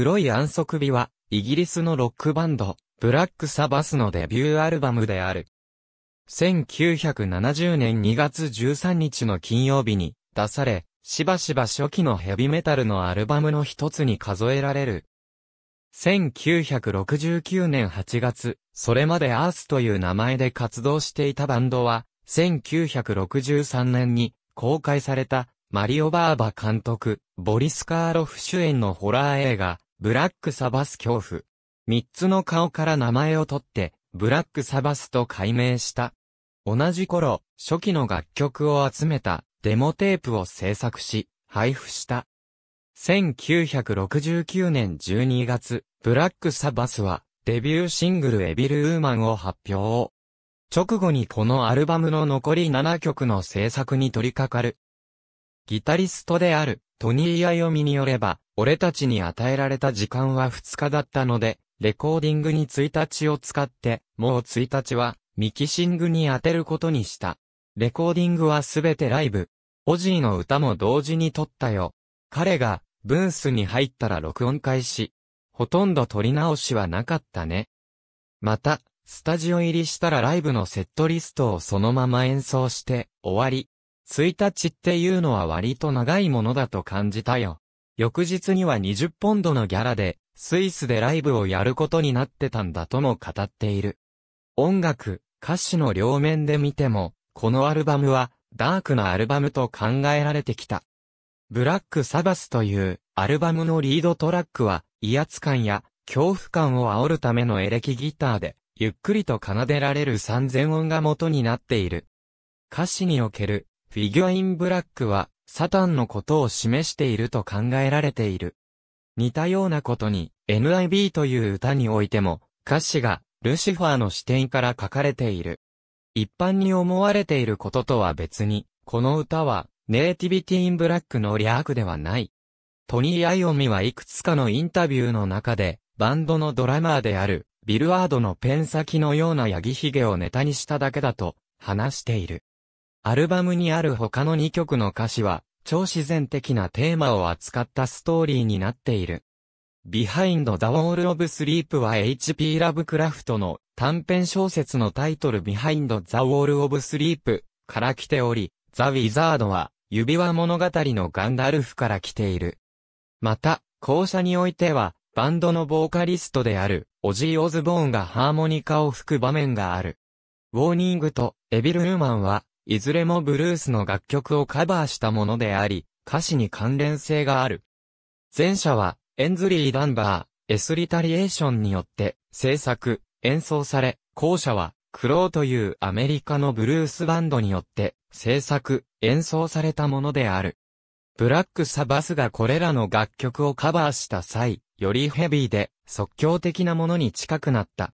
黒い安息日は、イギリスのロックバンド、ブラックサバスのデビューアルバムである。1970年2月13日の金曜日に出され、しばしば初期のヘビメタルのアルバムの一つに数えられる。1969年8月、それまでアースという名前で活動していたバンドは、1963年に公開されたマリオ・バーバ監督、ボリス・カーロフ主演のホラー映画、ブラックサバス恐怖。三つの顔から名前を取って、ブラックサバスと改名した。同じ頃、初期の楽曲を集めたデモテープを制作し、配布した。1969年12月、ブラックサバスはデビューシングルエビル・ウーマンを発表。直後にこのアルバムの残り7曲の制作に取り掛かる。ギタリストであるトニー・アヨミによれば、俺たちに与えられた時間は2日だったので、レコーディングに1日を使って、もう1日はミキシングに当てることにした。レコーディングはすべてライブ。オジーの歌も同時に撮ったよ。彼がブースに入ったら録音開始。ほとんど撮り直しはなかったね。また、スタジオ入りしたらライブのセットリストをそのまま演奏して終わり。1日っていうのは割と長いものだと感じたよ。翌日には20ポンドのギャラで、スイスでライブをやることになってたんだとも語っている。音楽、歌詞の両面で見ても、このアルバムは、ダークなアルバムと考えられてきた。ブラックサバスというアルバムのリードトラックは威圧感や恐怖感を煽るためのエレキギターでゆっくりと奏でられる三千音が元になっている。歌詞におけるフィギュアインブラックは、サタンのことを示していると考えられている。似たようなことに、NIB という歌においても、歌詞が、ルシファーの視点から書かれている。一般に思われていることとは別に、この歌は、ネイティビティインブラックの略ではない。トニー・アイオミはいくつかのインタビューの中で、バンドのドラマーである、ビルワードのペン先のようなヤギヒゲをネタにしただけだと、話している。アルバムにある他の2曲の歌詞は、超自然的なテーマを扱ったストーリーになっている。Behind the Wall of Sleep は H.P. ラブクラフトの短編小説のタイトル Behind the Wall of Sleep から来ており、The Wizard は指輪物語のガンダルフから来ている。また、校舎においては、バンドのボーカリストである、オジー・オズボーンがハーモニカを吹く場面がある。ウォーニングとエビル・ウーマンは、いずれもブルースの楽曲をカバーしたものであり、歌詞に関連性がある。前者は、エンズリー・ダンバー、エスリタリエーションによって制作、演奏され、後者は、クローというアメリカのブルースバンドによって制作、演奏されたものである。ブラックサバスがこれらの楽曲をカバーした際、よりヘビーで即興的なものに近くなった。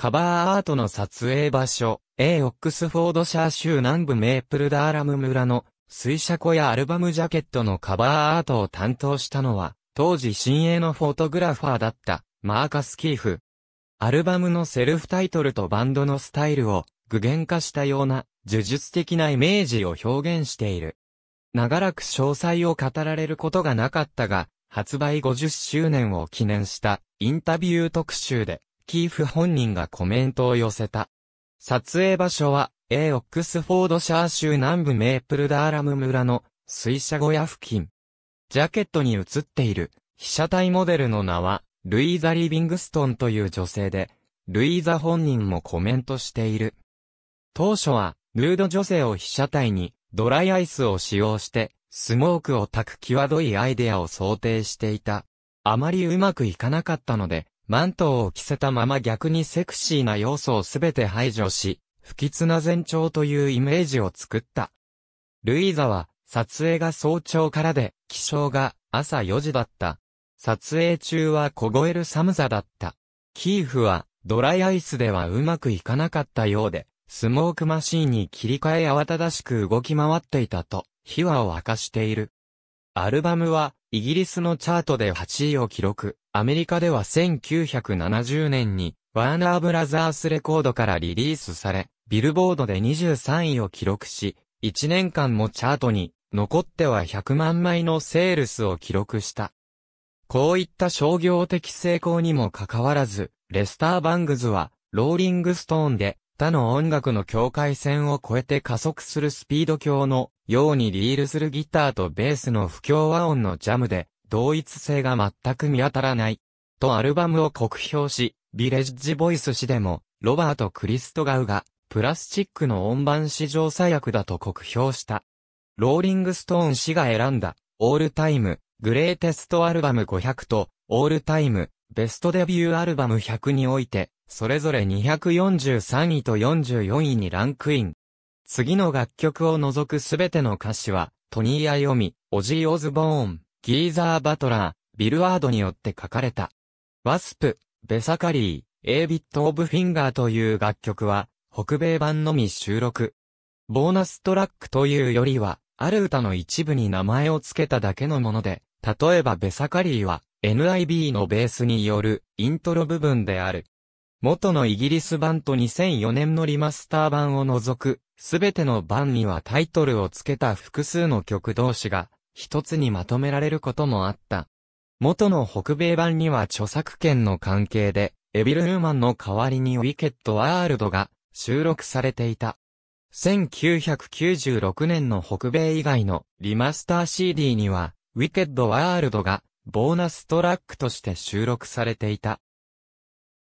カバーアートの撮影場所、A オックスフォードシャー州南部メープルダーラム村の水車庫やアルバムジャケットのカバーアートを担当したのは、当時新鋭のフォトグラファーだったマーカス・キーフ。アルバムのセルフタイトルとバンドのスタイルを具現化したような呪術的なイメージを表現している。長らく詳細を語られることがなかったが、発売50周年を記念したインタビュー特集で、キーフ本人がコメントを寄せた。撮影場所は、A オックスフォードシャー州南部メープルダーラム村の水車小屋付近。ジャケットに写っている被写体モデルの名は、ルイーザ・リビングストンという女性で、ルイーザ本人もコメントしている。当初は、ヌード女性を被写体に、ドライアイスを使用して、スモークを焚く際どいアイデアを想定していた。あまりうまくいかなかったので、マントを着せたまま逆にセクシーな要素をすべて排除し、不吉な前兆というイメージを作った。ルイーザは、撮影が早朝からで、起床が朝4時だった。撮影中は凍える寒さだった。キーフは、ドライアイスではうまくいかなかったようで、スモークマシーンに切り替え慌ただしく動き回っていたと、秘話を明かしている。アルバムは、イギリスのチャートで8位を記録。アメリカでは1970年に、ワーナーブラザースレコードからリリースされ、ビルボードで23位を記録し、1年間もチャートに、残っては100万枚のセールスを記録した。こういった商業的成功にもかかわらず、レスター・バングズは、ローリングストーンで、他の音楽の境界線を越えて加速するスピード強のようにリールするギターとベースの不協和音のジャムで、同一性が全く見当たらない。とアルバムを酷評し、ビレッジボイス誌でも、ロバート・クリストガウが、プラスチックの音盤史上最悪だと酷評した。ローリングストーン誌が選んだ、 All Time Greatest Album 500と、 All Time Best Debut Album 100において、それぞれ243位と44位にランクイン。次の楽曲を除くすべての歌詞は、トニー・アイオミ、オジー・オズボーン、ギーザー・バトラー、ビルワードによって書かれた。 Wasp、Bassically、A Bit of Finger という楽曲は、北米版のみ収録。ボーナストラックというよりは、ある歌の一部に名前を付けただけのもので、例えばベサカリーは NIB のベースによるイントロ部分である。元のイギリス版と2004年のリマスター版を除く、すべての版にはタイトルを付けた複数の曲同士が一つにまとめられることもあった。元の北米版には著作権の関係で、エビル・ウーマンの代わりにウィケット・ワールドが収録されていた。1996年の北米以外のリマスター CD には、 Wicked World がボーナストラックとして収録されていた。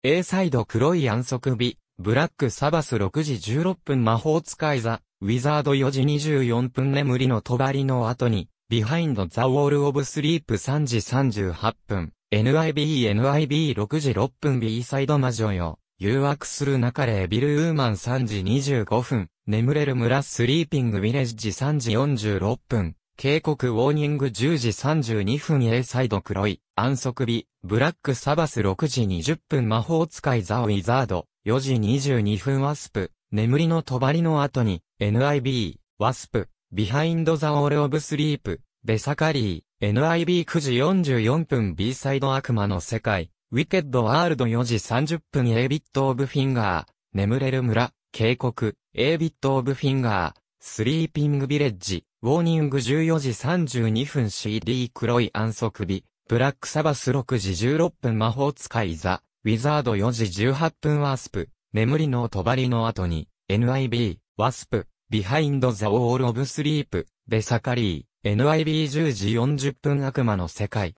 A サイド黒い安息日、 Black Sabbath 6時16分魔法使い The Wizard 4時24分眠りの帳の後に、 Behind the Wall of Sleep 3時38分、NIB NIB6 時6分。B サイド魔女よ、誘惑するなかれ Evil Woman 3時25分、眠れる村。 Sleeping Village 3時46分、警告 Warning。10時32分。A サイド黒い、安息日、 Black Sabbath 6時20分。魔法使い The Wizard、4時22分ワスプ、眠りの帳の後に、NIB、 Wasp、ビハインド・ザ・オール・オブ・スリープ、ベサカリー、NIB9 時44分 B サイド悪魔の世界、 Wicked World 4時30分 A Bit of Finger、眠れる村、警告、A ビット・オブ・フィンガー、スリーピング・ビレッジ、ウォーニング14時32分 CD 黒い安息日、 Black Sabbath 6時16分魔法使い The Wizard 4時18分 Wasp、眠りの帳の後に、NIB、 Wasp、Behind the Wall of Sleep、Bassically、NIB10 時40分悪魔の世界。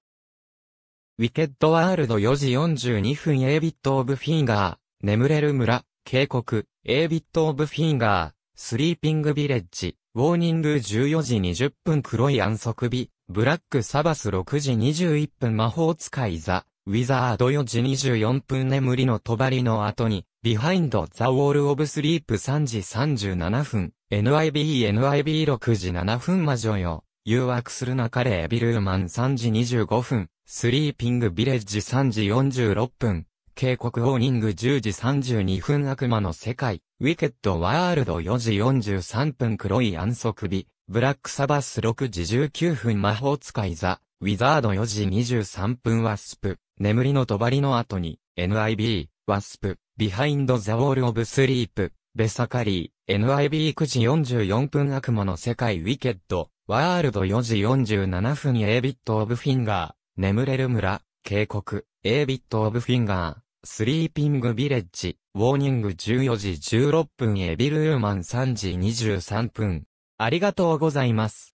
Wicked World 4時42分 A Bit of Finger、眠れる村、警告、A ビット・オブ・フィンガー、スリーピング・ビレッジ、ウォーニング14時20分黒い安息日、 Black Sabbath 6時21分魔法使い The Wizard 4時24分眠りの帳の後に、 Behind the Wall of Sleep 3時37分、NIB NIB6 時7分魔女よ、誘惑するなかれ Evil Woman。3時25分、 Sleeping Village。3時46分、警告 Warning 10時32分悪魔の世界、 Wicked World 4時43分。黒い安息日、 Black Sabbath 6時19分魔法使い The Wizard 4時23分ワスプ、眠りの帳の後に、NIB、 Wasp、ビハインドザウォールオブスリープ、ベサカリー、NIB9 時44分悪魔の世界 Wicked World 4時47分 A Bit of Fingerー、眠れる村、警告、A ビットオブフィンガー、スリーピングビレッジ、ウォーニング14時16分エビルーマン3時23分。ありがとうございます。